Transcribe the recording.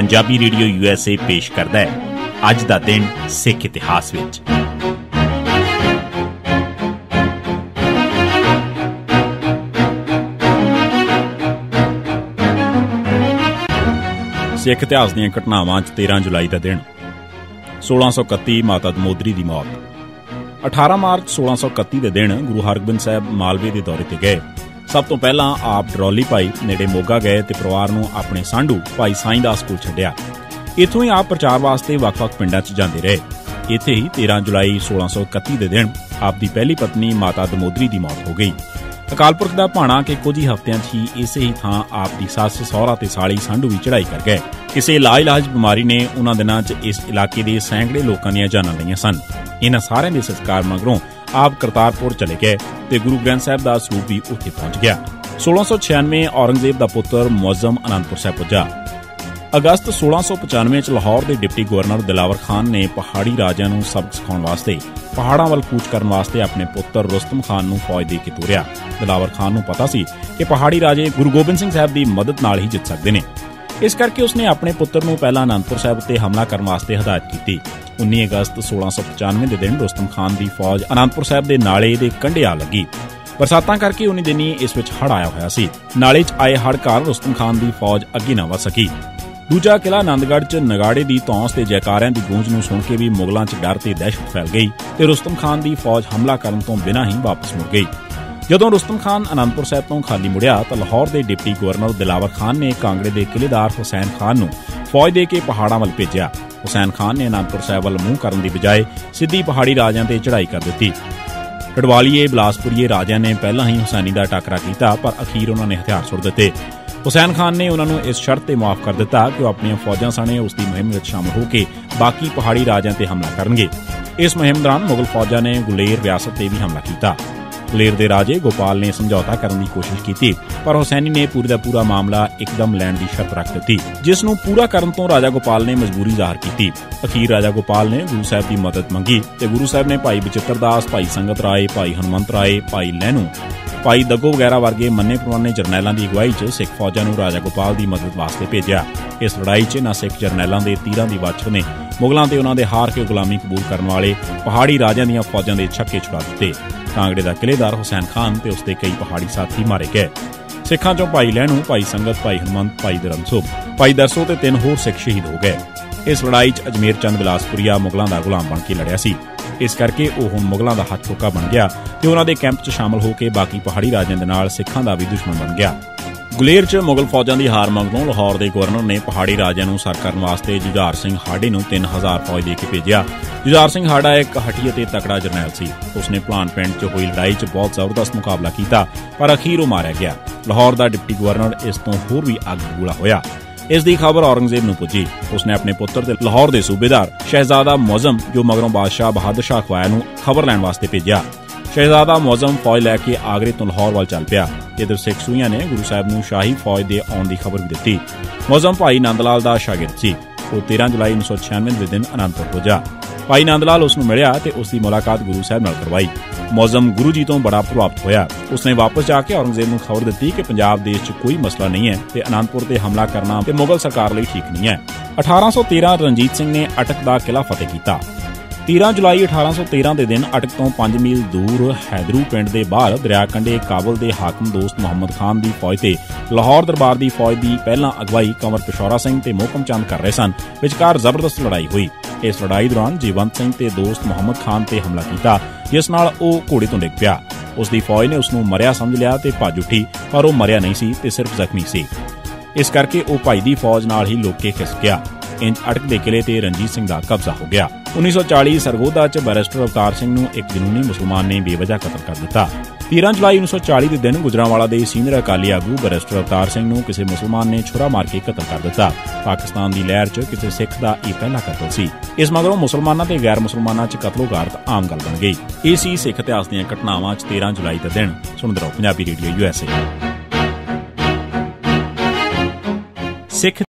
Punjabi radio USA ਪੇਸ਼ ਕਰਦਾ ਹੈ। ਅੱਜ ਦਾ ਦਿਨ ਸਿੱਖ ਇਤਿਹਾਸ ਵਿੱਚ। ਸਿੱਖ ਇਤਿਹਾਸ ਦੀਆਂ ਘਟਨਾਵਾਂ 'ਚ 13 ਜੁਲਾਈ ਦਾ ਦਿਨ। 1631 ਮਾਤਾ ਦਮੋਦਰੀ ਦੀ ਮੌਤ। 18 ਮਾਰਚ 1631 ਦੇ ਦਿਨ ਗੁਰੂ ਹਰਗੋਬਿੰਦ ਸਾਹਿਬ ਮਾਲਵੇ ਦੇ ਦੌਰੇ ਤੇ ਗਏ। ਸਭ ਤੋਂ ਪਹਿਲਾਂ ਆਪ ਡਰੋਲੀ ਪਾਈ ਨੇੜੇ ਮੋਗਾ ਗਏ ਤੇ ਪਰਿਵਾਰ ਨੂੰ ਆਪਣੇ ਸਾਂਢੂ ਭਾਈ ਸਾਈਂ ਦਾ ਸਕੂਲ ਛੱਡਿਆ। ਇੱਥੋਂ ਹੀ ਆਪ ਪ੍ਰਚਾਰ ਵਾਸਤੇ ਵੱਖ-ਵੱਖ ਪਿੰਡਾਂ 'ਚ ਜਾਂਦੇ ਰਹੇ। ਇੱਥੇ ਹੀ 13 ਜੁਲਾਈ 1631 ਦੇ ਦਿਨ ਆਪ ਦੀ ਪਹਿਲੀ ਪਤਨੀ ਮਾਤਾ ਦਮੋਦਰੀ ਦੀ ਮੌਤ ਹੋ ਗਈ। ਅਕਾਲ ਪੁਰਖ ਦਾ ਭਾਣਾ ਕਿ ਕੁਝ ਹੀ ਹਫ਼ਤਿਆਂ 'ਚ ਹੀ ਇਸੇ ਹੀ ਥਾਂ ਆਪ ਦੀ ਸੱਸ ਸਹੁਰਾ ਤੇ ਸਾਲੀ ਸਾਂਢੂ ਵੀ ਚੜਾਈ ਕਰ ਗਏ। ਕਿਸੇ ਇਲਾਜ ਬਿਮਾਰੀ ਨੇ ਉਹਨਾਂ ਦਿਨਾਂ 'ਚ ਇਸ ਇਲਾਕੇ ਦੇ ਸੈਂਕੜੇ ਲੋਕਾਂ ਦੀਆਂ ਜਾਨਾਂ ਲਈਆਂ ਸਨ। ਇਹਨਾਂ ਸਾਰਿਆਂ ਦੇ ਸੰਸਕਾਰ ਮਗਰੋਂ ਆਪ ਕਰਤਾਰਪੁਰ ਚਲੇ ਗਏ ਤੇ ਗੁਰੂ ਗ੍ਰੰਥ ਸਾਹਿਬ ਦਾ ਸਰੂਪ ਵੀ ਉੱਥੇ ਪਹੁੰਚ ਗਿਆ। 1696 ਔਰੰਗਜ਼ੇਬ ਦਾ ਪੁੱਤਰ ਮੁਅੱਜ਼ਮ ਅਨੰਦਪੁਰ ਸਾਹਿਬ ਪੁੱਜਾ। ਅਗਸਤ 1695 ਚ ਲਾਹੌਰ ਦੇ ਡਿਪਟੀ ਗਵਰਨਰ ਦਿਲਾਵਰ ਖਾਨ ਨੇ ਪਹਾੜੀ ਰਾਜਿਆਂ ਨੂੰ ਸਬਕ ਸਿਖਾਉਣ ਵਾਸਤੇ, ਪਹਾੜਾਂ ਵੱਲ ਕੂਚ ਕਰਨ ਵਾਸਤੇ ਆਪਣੇ ਪੁੱਤਰ ਰੁਸਤਮ ਖਾਨ ਨੂੰ ਫੌਜ ਦੇ ਕੇ ਤੋਰਿਆ। ਦਿਲਾਵਰ ਖਾਨ ਨੂੰ ਪਤਾ ਸੀ ਕਿ ਪਹਾੜੀ ਰਾਜੇ ਗੁਰੂ ਗੋਬਿੰਦ ਸਿੰਘ ਸਾਹਿਬ ਦੀ ਮਦਦ ਨਾਲ ਹੀ ਜਿੱਤ ਸਕਦੇ ਨੇ। ਇਸ ਕਰਕੇ ਉਸਨੇ ਆਪਣੇ ਪੁੱਤਰ ਨੂੰ ਪਹਿਲਾਂ ਅਨੰਦਪੁਰ ਸਾਹਿਬ ਤੇ ਹਮਲਾ ਕਰਨ ਵਾਸਤੇ ਹਦਾਇਤ ਕੀਤੀ। 19 ਅਗਸਤ 1695 ਦੇ ਦਿਨ ਰੁਸਤਮ ਖਾਨ ਦੀ ਫੌਜ ਅਨੰਦਪੁਰ ਸਾਹਿਬ ਦੇ ਨਾਲੇ ਦੇ ਕੰਢੇ ਆ ਲੱਗੀ। ਬਰਸਾਤਾਂ ਕਰਕੇ ਉਨੀ ਦਿਨੀ ਇਸ ਵਿੱਚ ਹੜ ਆਇਆ ਹੋਇਆ ਸੀ। ਨਾਲੇ 'ਚ ਆਏ ਹੜ ਕਾਰਨ ਰੁਸਤਮ ਖਾਨ ਦੀ ਫੌਜ ਅੱਗੇ ਨਾ ਵਧ ਸਕੀ। ਦੂਜਾ ਕਿਲਾ ਆਨੰਦਗੜ੍ਹ 'ਚ ਨਗਾੜੇ ਦੀ ਤੌਂਸ ਤੇ ਜੈਕਾਰਿਆਂ ਦੀ ਗੂੰਜ ਨੂੰ ਸੁਣ ਕੇ ਵੀ ਮੁਗਲਾਂ 'ਚ ਡਰ ਤੇ ਦਹਿਸ਼ਤ ਫੈਲ ਗਈ ਤੇ ਰੁਸਤਮ ਖਾਨ ਦੀ ਫੌਜ ਹਮਲਾ ਕਰਨ ਤੋਂ ਬਿਨਾਂ ਹੀ ਵਾਪਸ ਮੁੜ ਗਈ। ਜਦੋਂ ਰੁਸਤਮ ਖਾਨ, ਅਨੰਦਪੁਰ ਸਾਹਿਬ ਤੋਂ ਖਾਲੀ ਮੁੜਿਆ ਤਾਂ ਲਾਹੌਰ ਦੇ ਡਿਪਟੀ ਗਵਰਨਰ ਦਿਲਾਵਰ ਖਾਨ ਨੇ ਕਾਂਗੜੇ ਦੇ ਕਿਲੇਦਾਰ ਹੁਸੈਨ ਖਾਨ ਨੂੰ ਫੌਜ ਦੇ ਕੇ ਪਹਾੜਾਂ ਵੱਲ ਭੇਜਿਆ। ਹੁਸੈਨ ਖਾਨ ਨੇ ਅਨੰਦਪੁਰ ਸਾਹਿਬ ਵੱਲ ਮੂੰਹ ਕਰਨ ਦੀ ਬਜਾਏ ਸਿੱਧੀ ਪਹਾੜੀ ਰਾਜਿਆਂ ਤੇ ਚੜ੍ਹਾਈ ਕਰ ਦਿੱਤੀ। ਕੜਵਾਲੀਏ ਬਲਾਸਪੁਰੀਏ ਰਾਜਿਆਂ ਨੇ ਪਹਿਲਾਂ ਹੀ ਹੁਸੈਨੀ ਦਾ ਟਾਕਰਾ ਕੀਤਾ, ਪਰ ਅਖੀਰ ਉਹਨਾਂ ਨੇ ਹਥਿਆਰ ਸੁੱਟ ਦਿੱਤੇ। ਹੁਸੈਨ ਖਾਨ ਨੇ ਉਹਨਾਂ ਨੂੰ ਇਸ ਸ਼ਰਤ ਤੇ ਮਾਫ ਕਰ ਦਿੱਤਾ ਕਿ ਉਹ ਆਪਣੀਆਂ ਫੌਜਾਂ ਸਣੇ ਉਸ ਦੀ ਮੁਹਿੰਮ ਵਿੱਚ ਸ਼ਾਮਲ ਹੋ ਕੇ ਬਾਕੀ ਪਹਾੜੀ ਰਾਜਿਆਂ ਤੇ ਹਮਲਾ ਕਰਨਗੇ। ਇਸ ਮੁਹਿੰਮ ਦੌਰਾਨ ਮੁਗਲ ਫੌਜਾਂ ਨੇ ਗੁਲੇਰ, ਰਿਆਸਤ ਤੇ ਵੀ ਹਮਲਾ ਕੀਤਾ। ਦਲੇਰ ਦੇ ਰਾਜੇ ਗੋਪਾਲ ਨੇ ਸਮਝੌਤਾ ਕਰਨ ਦੀ ਕੋਸ਼ਿਸ਼ ਕੀਤੀ, ਪਰ ਹੁਸੈਨੀ ਨੇ ਪੂਰੀ ਦਾ ਪੂਰਾ ਮਾਮਲਾ ਇੱਕਦਮ ਲੈਣ ਦੀ ਸ਼ਰਤ ਰੱਖ ਦਿੱਤੀ, ਜਿਸ ਨੂੰ ਪੂਰਾ ਕਰਨ ਤੋਂ ਰਾਜਾ ਗੋਪਾਲ ਨੇ ਮਜਬੂਰੀ ਜ਼ਾਹਰ ਕੀਤੀ। ਅਖੀਰ ਰਾਜਾ ਗੋਪਾਲ ਨੇ ਗੁਰੂ ਸਾਹਿਬ ਦੀ ਮਦਦ ਮੰਗੀ ਤੇ ਗੁਰੂ ਸਾਹਿਬ ਨੇ ਭਾਈ ਬਚਿੱਤਰ ਦਾਸ, ਭਾਈ ਸੰਗਤ ਰਾਏ, ਭਾਈ ਹਨੂਮੰਤ ਰਾਏ, ਭਾਈ ਲੈਨੂ ਭਾਈ ਦੱਗੋ ਵਗੈਰਾ ਵਰਗੇ ਮੰਨੇ ਪ੍ਰਵਾਨੇ ਜਰਨੈਲਾਂ ਦੀ ਅਗਵਾਈ 'ਚ ਸਿੱਖ ਫੌਜਾਂ ਨੂੰ ਰਾਜਾ ਗੋਪਾਲ ਦੀ ਮਦਦ ਵਾਸਤੇ ਭੇਜਿਆ। ਇਸ ਲੜਾਈ 'ਚ ਨਾ ਸਿੱਖ ਜਰਨੈਲਾਂ ਦੇ ਤੀਰਾਂ ਦੀ ਵਾਛੜ ਨੇ। ਮੁਗਲਾਂ ਤੇ ਉਹਨਾਂ ਦੇ ਹਾਰ ਕੇ ਗੁਲਾਮੀ ਕਬੂਲ ਕਰਨ ਵਾਲੇ ਪਹਾੜੀ ਰਾਜਿਆਂ ਦੀਆਂ ਫੌਜਾਂ ਦੇ ਛੱਕੇ ਛੁਡਾ ਦਿੱਤੇ। ਕਾਂਗੜੇ ਦਾ ਕਿਲੇਦਾਰ ਹੁਸੈਨ ਖਾਨ ਤੇ ਉਸਦੇ ਕਈ ਪਹਾੜੀ ਸਾਥੀ ਮਾਰੇ ਗਏ। ਸਿੱਖਾਂ 'ਚੋਂ ਭਾਈ ਲੈਣੂ, ਭਾਈ ਸੰਗਤ, ਭਾਈ ਹਨੂਮੰਤ ਭਾਈ ਦਰਮਸੋ ਭਾਈ ਦਰਸੋ ਤੇ ਤਿੰਨ ਹੋਰ ਸਿੱਖ ਸ਼ਹੀਦ ਹੋ ਗਏ। ਇਸ ਲੜਾਈ 'ਚ ਅਜਮੇਰ ਚੰਦ ਬਿਲਾਸਪੁਰੀਆ ਮੁਗਲਾਂ ਦਾ ਗੁਲਾਮ ਬਣ ਕੇ ਲੜਿਆ ਸੀ। ਇਸ ਕਰਕੇ ਉਹ ਹੁਣ ਮੁਗਲਾਂ ਦਾ ਹੱਥ ਠੋਕਾ ਬਣ ਗਿਆ ਤੇ ਉਹਨਾਂ ਦੇ ਕੈਂਪ 'ਚ ਸ਼ਾਮਲ ਹੋ ਕੇ ਬਾਕੀ ਪਹਾੜੀ ਰਾਜਿਆਂ ਦੇ ਨਾਲ ਸਿੱਖਾਂ ਦਾ ਵੀ ਦੁਸ਼ਮਣ ਬਣ ਗਿਆ। ਗੁਲੇਰ 'ਚ ਮੁਗਲ ਫੌਜਾਂ ਦੀ ਹਾਰ ਮਗਰੋਂ ਲਾਹੌਰ ਦੇ ਗਵਰਨਰ ਨੇ ਪਹਾੜੀ ਰਾਜਿਆਂ ਨੂੰ ਸਰ ਕਰਨ ਵਾਸਤੇ ਜੁਝਾਰ ਸਿੰਘ ਹਾੜੇ ਨੂੰ 3000 ਫੌਜ ਦੇ ਕੇ ਭੇਜਿਆ। ਜੁਝਾਰ ਸਿੰਘ ਹਾੜਾ ਇੱਕ ਹੱਟੀ ਅਤੇ ਤਕੜਾ ਜਰਨੈਲ ਸੀ। ਉਸਨੇ ਪਲਾਨ ਪਿੰਡ 'ਚ ਹੋਈ ਲੜਾਈ 'ਚ ਬਹੁਤ ਜ਼ਬਰਦਸਤ ਮੁਕਾਬਲਾ ਕੀਤਾ, ਪਰ ਅਖੀਰ ਉਹ ਮਾਰਿਆ ਗਿਆ। ਲਾਹੌਰ ਦਾ ਡਿਪਟੀ ਗਵਰਨਰ ਇਸ ਤੋਂ ਹੋਰ ਵੀ ਅੱਗ ਬੁਲਾ ਹੋਇਆ। ਇਸ ਦੀ ਖਬਰ ਔਰੰਗਜ਼ੇਬ ਨੂੰ ਪੁੱਜੀ। ਉਸਨੇ ਆਪਣੇ ਪੁੱਤਰ ਤੇ ਲਾਹੌਰ ਦੇ ਸੂਬੇਦਾਰ ਸ਼ਹਿਜ਼ਾਦਾ ਮੌਜ਼ਮ, ਜੋ ਮਗਰੋਂ ਬਾਦਸ਼ਾਹ ਬਹਾਦਰ ਸ਼ਾਹ ਖਵਾਇਆ ਨੂੰ ਖਬਰ ਲੈਣ ਵਾਸਤੇ ਭੇਜਿਆ। ਸ਼ਹਿਜ਼ਾਦਾ ਮੌਜ਼ਮ ਫੌਜ ਲੈ ਕੇ ਆਗਰੇ ਤੋਂ ਲਾਹੌਰ ਵੱਲ ਚੱਲ ਪਿਆ। ਇਧਰ ਸਿੱਖ ਸੂਈਆਂ ਨੇ ਗੁਰੂ ਸਾਹਿਬ ਨੂੰ ਸ਼ਾਹੀ ਫੌਜ ਦੇ ਆਉਣ ਦੀ ਖਬਰ ਵੀ ਦਿੱਤੀ। ਮੌਜ਼ਮ ਭਾਈ ਨੰਦ ਲਾਲ ਦਾ ਸ਼ਾਗਿਰਦ ਸੀ। ਉਹ 13 ਜੁਲਾਈ 1996 ਦੇ ਦਿਨ ਅਨੰਦਪੁਰ ਪੁੱਜਾ। ਭਾਈ ਨੰਦ ਲਾਲ ਉਸ ਨੂੰ ਮਿਲਿਆ ਤੇ ਉਸ ਦੀ ਮੁਲਾਕਾਤ ਗੁਰੂ ਸਾਹਿਬ ਨਾਲ ਕਰਵਾਈ। ਮੌਜ਼ਮ ਗੁਰੂ ਜੀ ਤੋਂ ਬੜਾ ਪ੍ਰਭਾਵਿਤ ਹੋਇਆ। ਉਸਨੇ ਵਾਪਸ ਜਾ ਕੇ ਔਰੰਗਜ਼ੇਬ ਨੂੰ ਖਬਰ ਦਿੱਤੀ ਕਿ ਪੰਜਾਬ ਦੇਸ਼ 'ਚ ਕੋਈ ਮਸਲਾ ਨਹੀਂ ਹੈ ਤੇ ਅਨੰਦਪੁਰ ਤੇ ਹਮਲਾ ਕਰਨਾ ਤੇ ਮੁਗਲ ਸਰਕਾਰ ਲਈ ਠੀਕ ਨਹੀਂ ਹੈ। 1813 ਰਣਜੀਤ ਸਿੰਘ ਨੇ ਅਟਕ ਦਾ ਕਿਲਾ ਫਤਿਹ ਕੀਤਾ। 13 ਜੁਲਾਈ 1813 ਦੇ ਦਿਨ ਅਟਕ ਤੋਂ 5 ਮੀਲ ਦੂਰ ਹੈਦਰੂ ਪਿੰਡ ਦੇ ਬਾਹਰ ਦਰਿਆ ਕੰਢੇ ਕਾਬਲ ਦੇ ਹਾਕਮ ਦੋਸਤ ਮੁਹੰਮਦ ਖਾਨ ਦੀ ਫੌਜ ਤੇ ਲਾਹੌਰ ਦਰਬਾਰ ਦੀ ਫੌਜ ਦੀ ਪਹਿਲਾਂ ਅਗਵਾਈ ਕੰਵਰ ਪਿਸ਼ੌਰਾ ਸਿੰਘ ਤੇ ਮੋਹਕਮ ਚੰਦ ਕਰ ਰਹੇ ਸਨ, ਵਿਚਕਾਰ ਜ਼ਬਰਦਸਤ ਲੜਾਈ ਹੋਈ। ਇਸ ਲੜਾਈ ਦੌਰਾਨ ਜੀਵੰਤ ਸਿੰਘ ਤੇ ਦੋਸਤ ਮੁਹੰਮਦ ਖਾਨ ਤੇ ਹਮਲਾ ਕੀਤਾ, ਜਿਸ ਨਾਲ ਉਹ ਘੋੜੇ ਤੋਂ ਡਿੱਗ ਪਿਆ। ਉਸ ਦੀ ਫੌਜ ਨੇ ਉਸ ਨੂੰ ਮਰਿਆ ਸਮਝ ਲਿਆ ਤੇ ਭੱਜ ਉੱਠੀ, ਪਰ ਉਹ ਮਰਿਆ ਨਹੀਂ ਸੀ ਤੇ ਸਿਰਫ ਜ਼ਖਮੀ ਸੀ। ਇਸ ਕਰਕੇ ਉਹ ਭਾਈ ਦੀ ਫੌਜ ਨਾਲ ਹੀ ਲੋਕੇ ਖਿਸ ਗਿਆ। ਇੰਜ ਅਟਕ ਦੇ ਕਿਲੇ ਤੇ ਰਣਜੀਤ ਸਿੰਘ ਦਾ ਕਬਜ਼ਾ ਹੋ ਗਿਆ। 1940 ਸਰਗੋਦਾ 'ਚ ਬੈਰਿਸਟਰ ਅਵਤਾਰ ਸਿੰਘ ਨੂੰ ਇੱਕ ਜਨੂਨੀ ਮੁਸਲਮਾਨ ਨੇ ਬੇਵਜ੍ਹਾ ਕਤਲ ਕਰ ਦਿੱਤਾ। 13 ਜੁਲਾਈ 1940 ਦੇ ਦਿਨ ਗੁਜਰਾਂਵਾਲਾ ਦੇ ਸੀਨੀਅਰ ਅਕਾਲੀ ਆਗੂ ਬੈਰਿਸਟਰ ਅਵਤਾਰ ਸਿੰਘ ਨੂੰ ਕਿਸੇ ਮੁਸਲਮਾਨ ਨੇ ਛੁਰਾ ਮਾਰ ਕੇ ਕਤਲ ਕਰ ਦਿੱਤਾ। ਪਾਕਿਸਤਾਨ ਦੀ ਲਹਿਰ 'ਚ ਕਿਸੇ ਸਿੱਖ ਦਾ ਇਹ ਪਹਿਲਾ ਕਤਲ ਸੀ। ਇਸ ਮਗਰੋਂ ਮੁਸਲਮਾਨਾਂ ਤੇ ਗੈਰ ਮੁਸਲਮਾਨਾਂ 'ਚ ਕਤਲੋਗਾਰਤ ਆਮ ਗੱਲ ਬਣ ਗਈ। ਇਹ ਸੀ ਸਿੱਖ ਇਤਿਹਾਸ ਦੀਆਂ ਘਟਨਾਵਾਂ 'ਚ 13 ਜੁਲਾਈ ਦਾ ਦਿਨ। ਸੁਣਦੇ ਰਹੋ ਪੰਜਾਬੀ ਰੇਡੀਓ ਯੂਐਸਏ ਸਿੱਖ